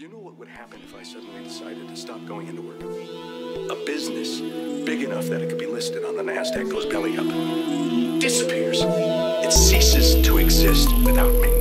Do you know what would happen if I suddenly decided to stop going into work? A business big enough that it could be listed on the NASDAQ goes belly up. Disappears. It ceases to exist without me.